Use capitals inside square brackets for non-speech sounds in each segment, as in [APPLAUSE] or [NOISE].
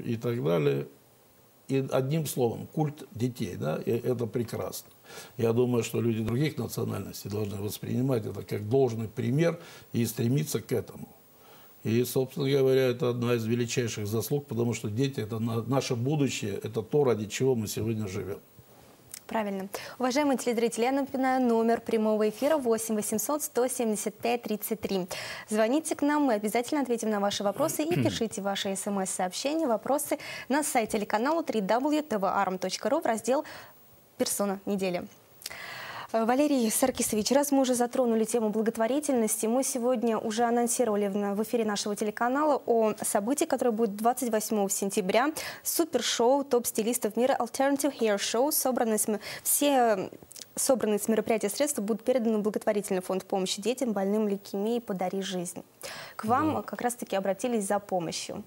и так далее. И одним словом, культ детей, да, и это прекрасно. Я думаю, что люди других национальностей должны воспринимать это как должный пример и стремиться к этому. И, собственно говоря, это одна из величайших заслуг, потому что дети – это наше будущее, это то, ради чего мы сегодня живем. Правильно. Уважаемые телезрители, я напоминаю номер прямого эфира 8 800 175 33. Звоните к нам, мы обязательно ответим на ваши вопросы и [CLEARS THROAT] пишите ваши смс-сообщения, вопросы на сайте телеканала www.tvarm.ru в раздел «Персона недели». Э, Валерий Саркисович, раз мы уже затронули тему благотворительности, мы сегодня уже анонсировали в эфире нашего телеканала о событии, которое будет 28 сентября. Супершоу топ-стилистов мира Alternative Hair Show. Собраны все собранные с мероприятия средства будут переданы в благотворительный фонд помощи детям, больным лейкемией «Подари жизнь». К вам да. как раз-таки обратились за помощью.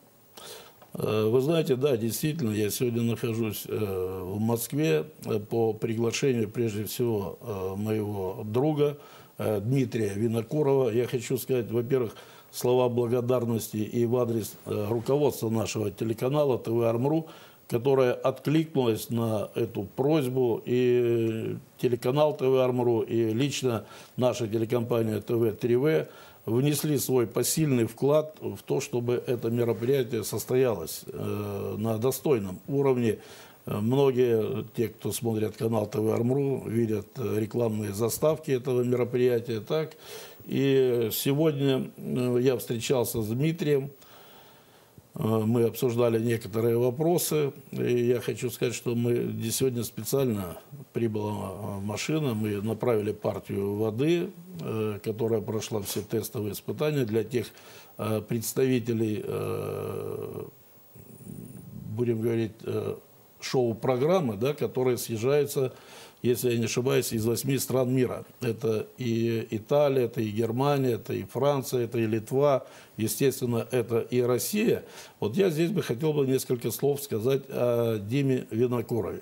Э, вы знаете, да, действительно, я сегодня нахожусь э, в Москве э, по приглашению, прежде всего, моего друга Дмитрия Винокурова. Я хочу сказать, во-первых, слова благодарности и в адрес руководства нашего телеканала ТВ Армру, которая откликнулась на эту просьбу, и телеканал ТВ Армру, и лично наша телекомпания ТВ-3В внесли свой посильный вклад в то, чтобы это мероприятие состоялось э, на достойном уровне. Э, многие, те, кто смотрят канал ТВ Армру, видят э, рекламные заставки этого мероприятия. Так. И сегодня я встречался с Дмитрием, мы обсуждали некоторые вопросы. И я хочу сказать, что мы сегодня специально прибыла э, машина, мы направили партию воды, э, которая прошла все тестовые испытания для тех представителей, будем говорить, шоу-программы, да, которые съезжаются если я не ошибаюсь, из восьми стран мира. Это и Италия, это и Германия, это и Франция, это и Литва, естественно, это и Россия. Вот я здесь бы хотел бы несколько слов сказать о Диме Винокурове.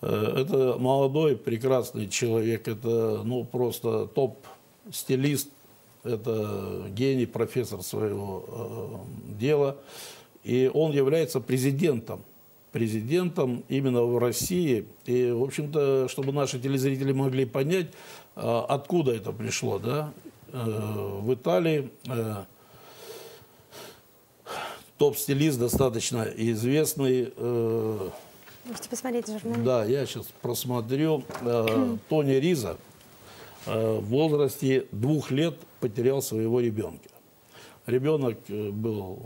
Э, это молодой, прекрасный человек, это ну, просто топ-стилист, это гений, профессор своего э, дела. И он является президентом президентом именно в России. И, в общем-то, чтобы наши телезрители могли понять, а, откуда это пришло, да, э, в Италии э, топ-стилист достаточно известный. Э, Можете посмотреть журнал. Да, я сейчас просмотрю. Тони Риза в возрасте двух лет потерял своего ребенка. Ребенок был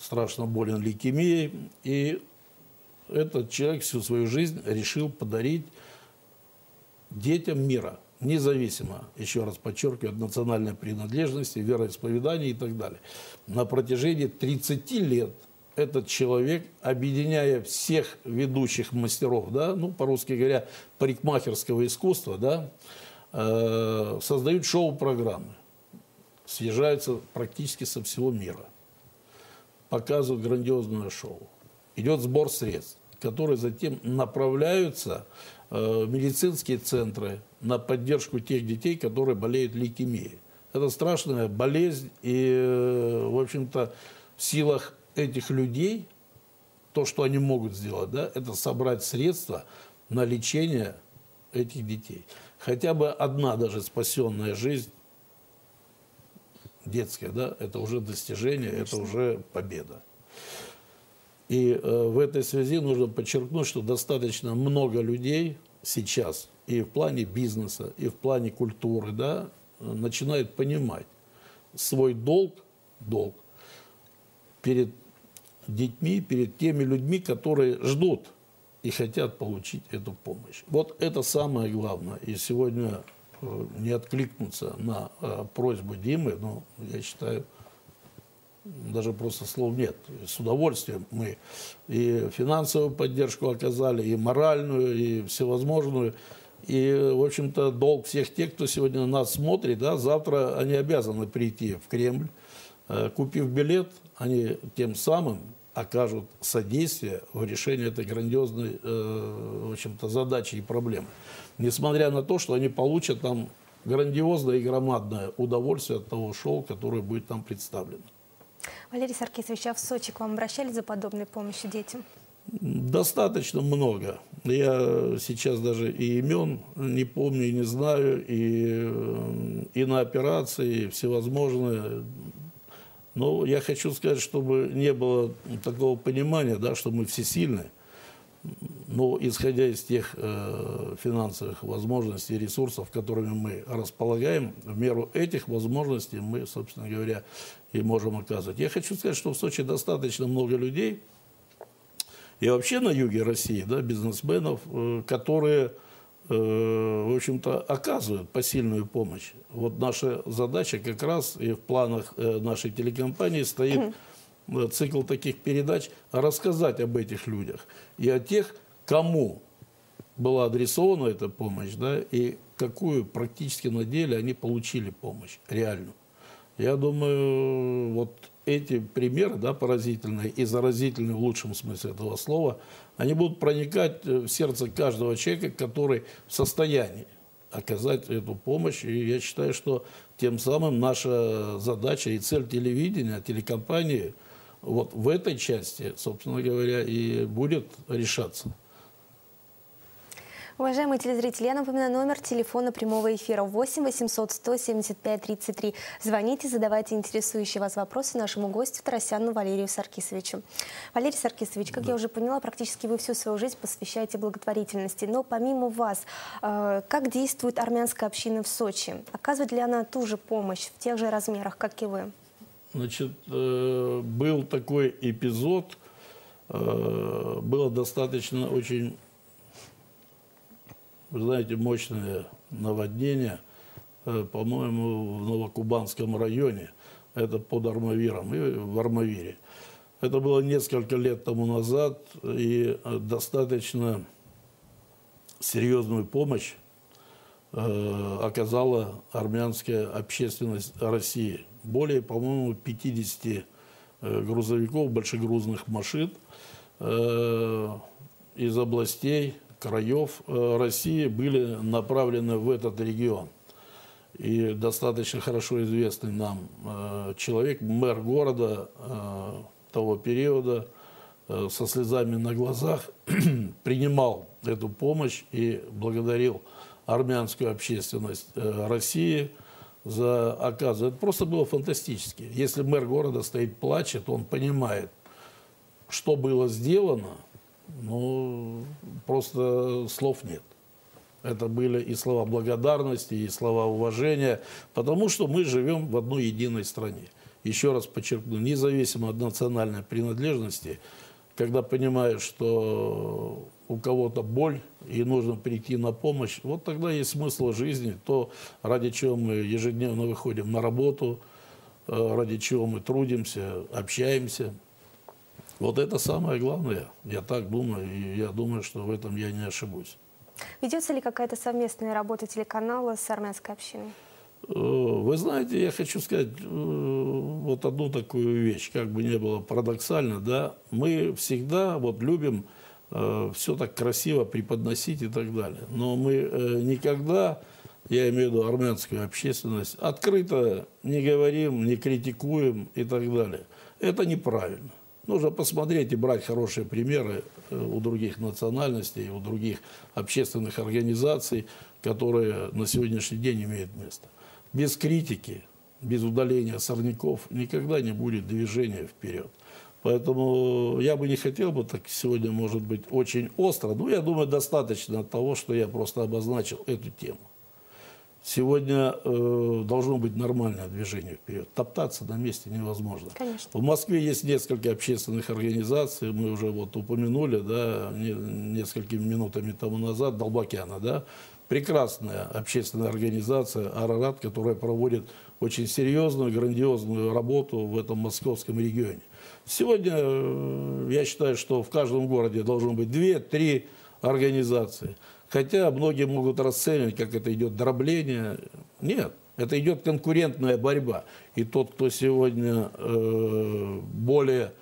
страшно болен лейкемией, и этот человек всю свою жизнь решил подарить детям мира, независимо, еще раз подчеркиваю, от национальной принадлежности, вероисповедания и так далее. На протяжении 30 лет этот человек, объединяя всех ведущих мастеров, да, ну, по-русски говоря, парикмахерского искусства, да, э, создают шоу-программы, съезжаются практически со всего мира, показывают грандиозное шоу идет сбор средств, которые затем направляются э, в медицинские центры на поддержку тех детей, которые болеют лейкемией. Это страшная болезнь, и, э, в общем-то, в силах этих людей, то, что они могут сделать, да, это собрать средства на лечение этих детей. Хотя бы одна даже спасенная жизнь детская, да, это уже достижение, Конечно. это уже победа. И э, в этой связи нужно подчеркнуть, что достаточно много людей сейчас и в плане бизнеса, и в плане культуры, да, начинают понимать свой долг, долг перед детьми, перед теми людьми, которые ждут и хотят получить эту помощь. Вот это самое главное. И сегодня э, не откликнуться на э, просьбу Димы, ну, я считаю, даже просто слов нет. С удовольствием мы и финансовую поддержку оказали, и моральную, и всевозможную. И, в общем-то, долг всех тех, кто сегодня на нас смотрит, да, завтра они обязаны прийти в Кремль. Э, купив билет, они тем самым окажут содействие в решении этой грандиозной, э, в общем-то, задачи и проблемы. Несмотря на то, что они получат там грандиозное и громадное удовольствие от того шоу, которое будет там представлено. Валерий Саркисович, а в Сочи к вам обращались за подобной помощью детям? Достаточно много. Я сейчас даже и имен не помню, и не знаю, и, и на операции, и всевозможные. Но я хочу сказать, чтобы не было такого понимания, да, что мы всесильны. Но исходя из тех э, финансовых возможностей и ресурсов, которыми мы располагаем, в меру этих возможностей мы, собственно говоря, и можем оказывать. Я хочу сказать, что в Сочи достаточно много людей, и вообще на юге России, да, бизнесменов, э, которые, э, в общем-то, оказывают посильную помощь. Вот наша задача как раз и в планах нашей телекомпании стоит цикл таких передач рассказать об этих людях и о тех, кому была адресована эта помощь, да, и какую практически на деле они получили помощь реальную. Я думаю, вот эти примеры, да, поразительные и заразительные в лучшем смысле этого слова, они будут проникать в сердце каждого человека, который в состоянии оказать эту помощь. И я считаю, что тем самым наша задача и цель телевидения, телекомпании вот в этой части, собственно говоря, и будет решаться. Уважаемые телезрители, я напоминаю номер телефона прямого эфира 8 800 175 33. Звоните, задавайте интересующие вас вопросы нашему гостю Тарасяну Валерию Саркисовичу. Валерий Саркисович, как да. я уже поняла, практически вы всю свою жизнь посвящаете благотворительности. Но помимо вас, э, как действует армянская община в Сочи? Оказывает ли она ту же помощь в тех же размерах, как и вы? Значит, э, был такой эпизод, э, было достаточно очень вы знаете, мощное наводнение, э, по-моему, в Новокубанском районе, это под Армавиром и в Армавире. Это было несколько лет тому назад, и достаточно серьезную помощь оказала армянская общественность России. Более, по-моему, 50 грузовиков, большегрузных машин из областей краев э, России были направлены в этот регион. И достаточно хорошо известный нам э, человек, мэр города э, того периода, со слезами на глазах [CLEARS THROAT] принимал эту помощь и благодарил армянскую общественность России за оказывание. Это просто было фантастически. Если мэр города стоит, плачет, он понимает, что было сделано – ну, просто слов нет. Это были и слова благодарности, и слова уважения, потому что мы живем в одной единой стране. Еще раз подчеркну, независимо от национальной принадлежности, когда понимаешь, что у кого-то боль и нужно прийти на помощь, вот тогда есть смысл жизни, то, ради чего мы ежедневно выходим на работу, э, ради чего мы трудимся, общаемся – вот это самое главное, я так думаю, и я думаю, что в этом я не ошибусь. Ведется ли какая-то совместная работа телеканала с армянской общиной? Э, вы знаете, я хочу сказать э, вот одну такую вещь, как бы не было парадоксально, да, мы всегда вот любим э, все так красиво преподносить и так далее, но мы никогда, я имею в виду армянскую общественность, открыто не говорим, не критикуем и так далее. Это неправильно. Нужно посмотреть и брать хорошие примеры у других национальностей, у других общественных организаций, которые на сегодняшний день имеют место. Без критики, без удаления сорняков никогда не будет движения вперед. Поэтому я бы не хотел бы так сегодня, может быть, очень остро, но я думаю, достаточно того, что я просто обозначил эту тему. Сегодня э, должно быть нормальное движение вперед. Топтаться на месте невозможно. Конечно. В Москве есть несколько общественных организаций, мы уже вот упомянули, да, не, несколькими минутами тому назад, Долбакяна, да, прекрасная общественная организация «Арарат», которая проводит очень серьезную, грандиозную работу в этом московском регионе. Сегодня э, я считаю, что в каждом городе должно быть две-три организации – Хотя многие могут расценивать, как это идет дробление. Нет, это идет конкурентная борьба. И тот, кто сегодня э, более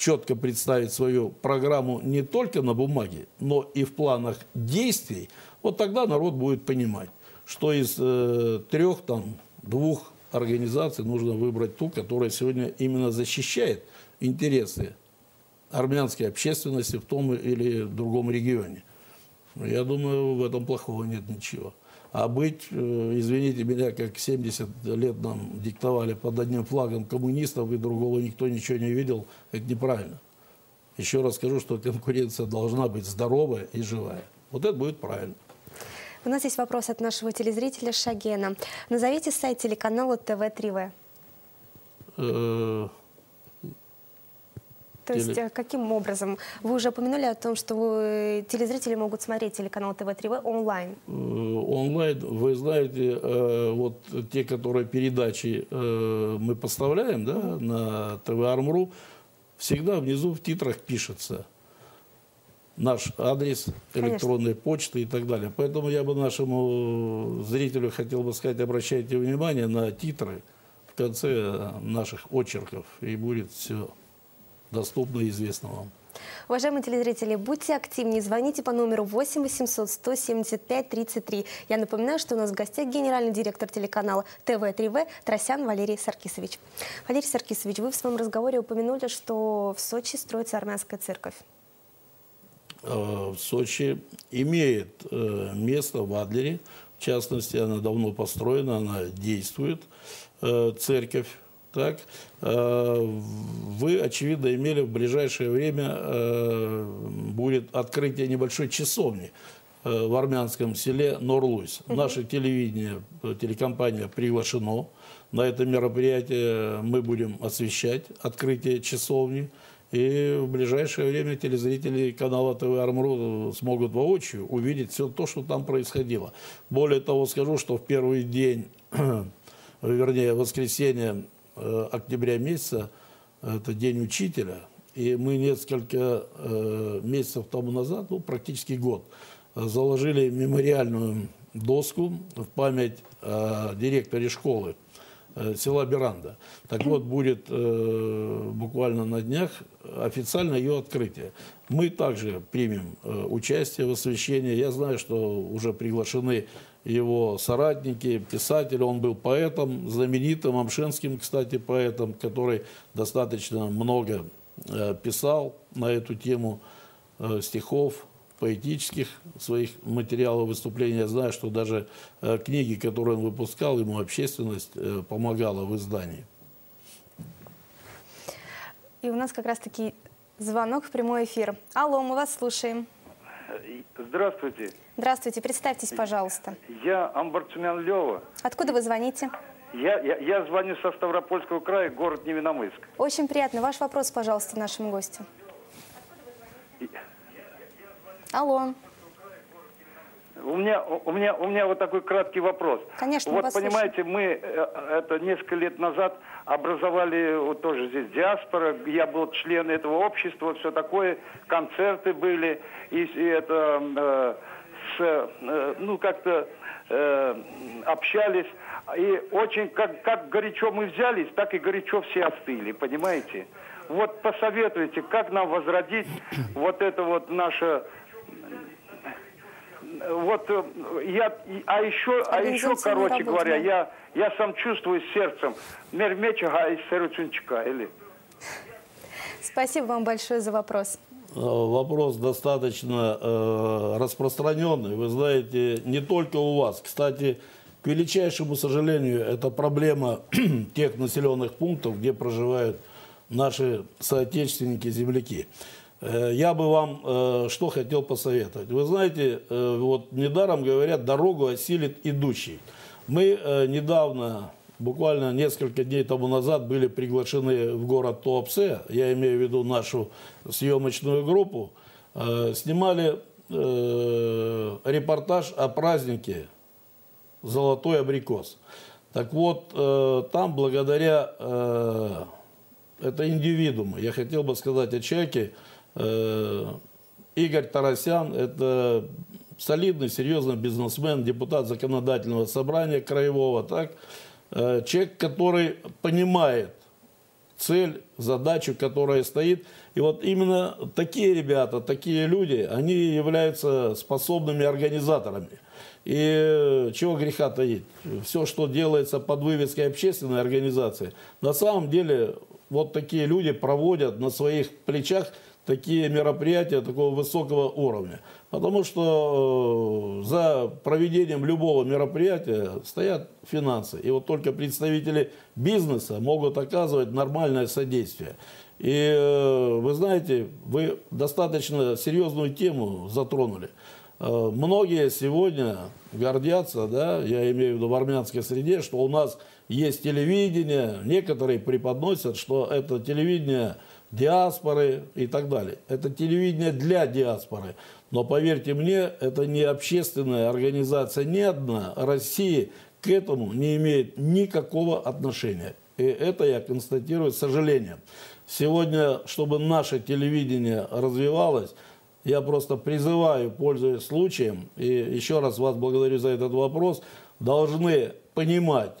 четко представит свою программу не только на бумаге, но и в планах действий, вот тогда народ будет понимать, что из э, трех, там, двух организации нужно выбрать ту, которая сегодня именно защищает интересы армянской общественности в том или другом регионе. Я думаю, в этом плохого нет ничего. А быть, э, извините меня, как 70 лет нам диктовали под одним флагом коммунистов и другого никто ничего не видел, это неправильно. Еще раз скажу, что конкуренция должна быть здоровая и живая. Вот это будет правильно. У нас есть вопрос от нашего телезрителя Шагена. Назовите сайт телеканала ТВ3В. То есть э, каким образом? Вы уже упомянули о том, что вы, телезрители могут смотреть телеканал ТВ3В онлайн. Э, онлайн, вы знаете, э, вот те, которые передачи мы поставляем да, на ТВ Армру, всегда внизу в титрах пишется наш адрес электронной почты и так далее. Поэтому я бы нашему зрителю хотел бы сказать, обращайте внимание на титры в конце наших очерков, и будет все доступно и известно вам. Уважаемые телезрители, будьте активнее, звоните по номеру 8 800 175 33. Я напоминаю, что у нас в гостях генеральный директор телеканала ТВ3В Тросян Валерий Саркисович. Валерий Саркисович, вы в своем разговоре упомянули, что в Сочи строится армянская церковь. Э, в Сочи имеет э, место в Адлере. В частности, она давно построена, она действует, э, церковь так, э, вы, очевидно, имели в ближайшее время, э, будет открытие небольшой часовни э, в армянском селе Норлуйс. Угу. Наше телевидение, телекомпания приглашено. На это мероприятие мы будем освещать открытие часовни. И в ближайшее время телезрители канала ТВ Армру смогут воочию увидеть все то, что там происходило. Более того, скажу, что в первый день, [CLEARS THROAT] вернее, воскресенье октября месяца, это День учителя, и мы несколько э, месяцев тому назад, ну, практически год, заложили мемориальную доску в память о директоре школы э, села Беранда. Так вот, будет буквально на днях официально ее открытие. Мы также примем участие в освещении. Я знаю, что уже приглашены его соратники, писатели. Он был поэтом, знаменитым, амшенским, кстати, поэтом, который достаточно много э, писал на эту тему э, стихов, поэтических своих материалов выступления. Я знаю, что даже э, книги, которые он выпускал, ему общественность помогала в издании. И у нас как раз-таки звонок в прямой эфир. Алло, мы вас слушаем. Здравствуйте. Здравствуйте, представьтесь, пожалуйста. Я Амбарцумян Лева. Откуда вы звоните? Я, я, я звоню со Ставропольского края, город Невиномыск. Очень приятно. Ваш вопрос, пожалуйста, нашему гостю. Алло. У меня, у, меня, у меня вот такой краткий вопрос. Конечно, Вот понимаете, мы э, это несколько лет назад образовали вот тоже здесь диаспора, я был член этого общества, все такое, концерты были, и, и это э, с, э, ну как-то э, общались, и очень как, как горячо мы взялись, так и горячо все остыли, понимаете? Вот посоветуйте, как нам возродить вот это вот наше вот э, я, а еще, а еще, короче говоря, я, я сам чувствую сердцем. Мер мечага и сердцунчика, или? Спасибо вам большое за вопрос. Э, вопрос достаточно э, распространенный. Вы знаете, не только у вас. Кстати, к величайшему сожалению, это проблема [CLEARS THROAT] тех населенных пунктов, где проживают наши соотечественники-земляки. Э, я бы вам э, что хотел посоветовать. Вы знаете, э, вот недаром говорят, дорогу осилит идущий. Мы недавно, буквально несколько дней тому назад, были приглашены в город Туапсе, я имею в виду нашу съемочную группу, снимали репортаж о празднике «Золотой абрикос». Так вот, там благодаря это индивидуумы. Я хотел бы сказать о человеке, Игорь Тарасян – это солидный, серьезный бизнесмен, депутат законодательного собрания краевого, так? Э, человек, который понимает цель, задачу, которая стоит. И вот именно такие ребята, такие люди, они являются способными организаторами. И чего греха таить? Все, что делается под вывеской общественной организации, на самом деле вот такие люди проводят на своих плечах такие мероприятия такого высокого уровня. Потому что э, за проведением любого мероприятия стоят финансы. И вот только представители бизнеса могут оказывать нормальное содействие. И э, вы знаете, вы достаточно серьезную тему затронули. Э, многие сегодня гордятся, да, я имею в виду в армянской среде, что у нас есть телевидение, некоторые преподносят, что это телевидение диаспоры и так далее. Это телевидение для диаспоры. Но поверьте мне, это не общественная организация, ни одна России к этому не имеет никакого отношения. И это я констатирую с сожалением. Сегодня, чтобы наше телевидение развивалось, я просто призываю, пользуясь случаем, и еще раз вас благодарю за этот вопрос, должны понимать,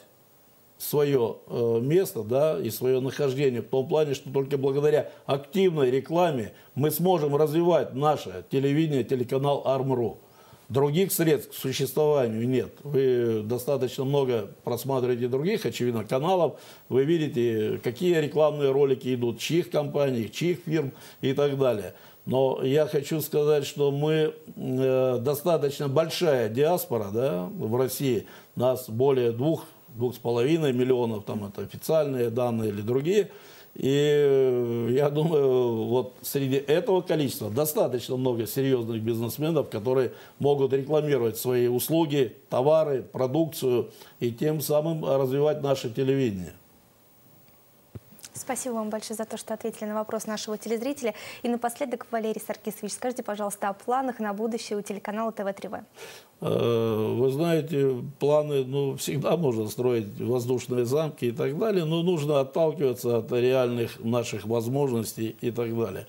свое э, место да, и свое нахождение в том плане, что только благодаря активной рекламе мы сможем развивать наше телевидение, телеканал Армру. Других средств к существованию нет. Вы достаточно много просматриваете других, очевидно, каналов. Вы видите, какие рекламные ролики идут, чьих компаний, чьих фирм и так далее. Но я хочу сказать, что мы э, достаточно большая диаспора да, в России. Нас более двух двух с половиной миллионов, там это официальные данные или другие. И э, я думаю, вот среди этого количества достаточно много серьезных бизнесменов, которые могут рекламировать свои услуги, товары, продукцию и тем самым развивать наше телевидение. Спасибо вам большое за то, что ответили на вопрос нашего телезрителя. И напоследок, Валерий Саркисович, скажите, пожалуйста, о планах на будущее у телеканала ТВ-3В. Э, вы знаете, планы, ну, всегда можно строить воздушные замки и так далее, но нужно отталкиваться от реальных наших возможностей и так далее.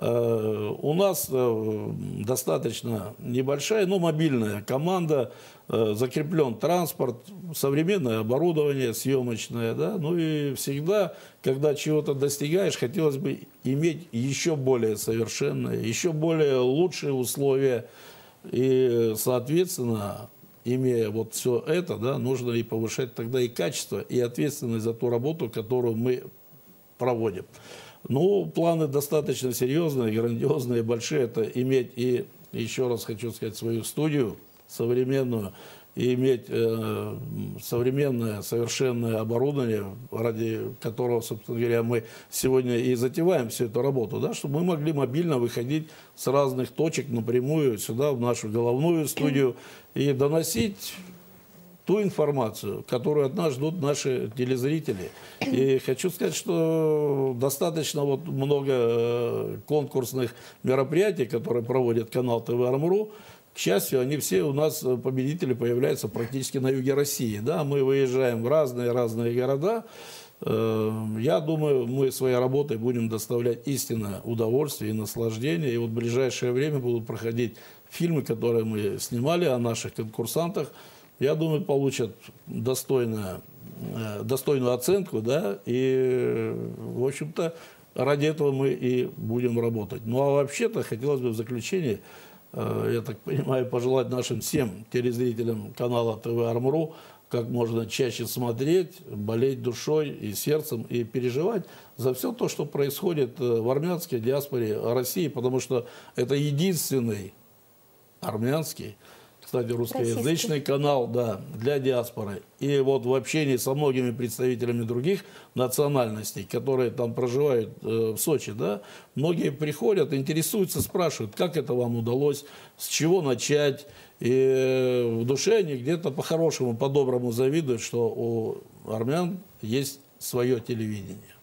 Э, у нас э, достаточно небольшая, но мобильная команда, закреплен транспорт, современное оборудование съемочное, да, ну и всегда, когда чего-то достигаешь, хотелось бы иметь еще более совершенные, еще более лучшие условия. И, соответственно, имея вот все это, да, нужно и повышать тогда и качество, и ответственность за ту работу, которую мы проводим. Ну, планы достаточно серьезные, грандиозные, большие. Это иметь и, еще раз хочу сказать, свою студию современную, и иметь э, современное, совершенное оборудование, ради которого, собственно говоря, мы сегодня и затеваем всю эту работу, да, чтобы мы могли мобильно выходить с разных точек напрямую сюда, в нашу головную студию, и доносить ту информацию, которую от нас ждут наши телезрители. И хочу сказать, что достаточно вот много э, конкурсных мероприятий, которые проводит канал ТВ Армру, к счастью, они все у нас, э, победители, появляются практически на юге России. Да? Мы выезжаем в разные-разные города. Э, я думаю, мы своей работой будем доставлять истинное удовольствие и наслаждение. И вот в ближайшее время будут проходить фильмы, которые мы снимали о наших конкурсантах. Я думаю, получат достойную, э, достойную оценку. Да? И, в общем-то, ради этого мы и будем работать. Ну а вообще-то хотелось бы в заключение Э, я так понимаю, пожелать нашим всем телезрителям канала ТВ Армру как можно чаще смотреть, болеть душой и сердцем и переживать за все то, что происходит э, в армянской диаспоре России, потому что это единственный армянский кстати, русскоязычный Российский. канал, да, для диаспоры. И вот в общении со многими представителями других национальностей, которые там проживают э, в Сочи, да, многие приходят, интересуются, спрашивают, как это вам удалось, с чего начать. И э, в душе они где-то по-хорошему, по-доброму завидуют, что у армян есть свое телевидение.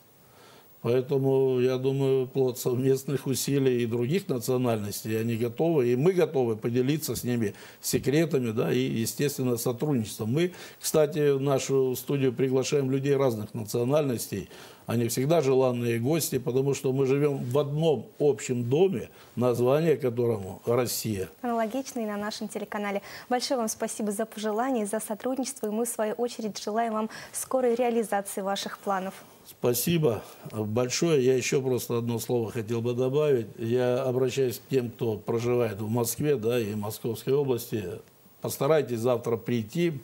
Поэтому, я думаю, плод совместных усилий и других национальностей, они готовы, и мы готовы поделиться с ними секретами, да, и, естественно, сотрудничеством. Мы, кстати, в нашу студию приглашаем людей разных национальностей, они всегда желанные гости, потому что мы живем в одном общем доме, название которому «Россия». Аналогично и на нашем телеканале. Большое вам спасибо за пожелания, за сотрудничество, и мы, в свою очередь, желаем вам скорой реализации ваших планов. Спасибо большое. Я еще просто одно слово хотел бы добавить. Я обращаюсь к тем, кто проживает в Москве да, и Московской области. Постарайтесь завтра прийти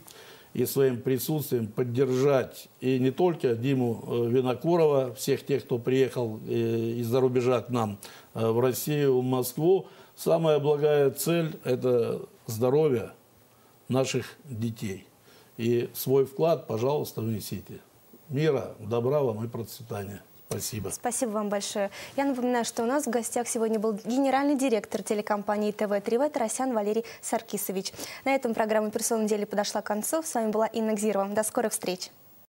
и своим присутствием поддержать и не только Диму э, Винокурова, всех тех, кто приехал э, из-за рубежа к нам э, в Россию, в Москву. Самая благая цель – это здоровье наших детей. И свой вклад, пожалуйста, внесите мира, добра вам и процветания. Спасибо. Спасибо вам большое. Я напоминаю, что у нас в гостях сегодня был генеральный директор телекомпании ТВ-3В Тарасян Валерий Саркисович. На этом программа «Персона недели» подошла к концу. С вами была Инна Гзирова. До скорых встреч.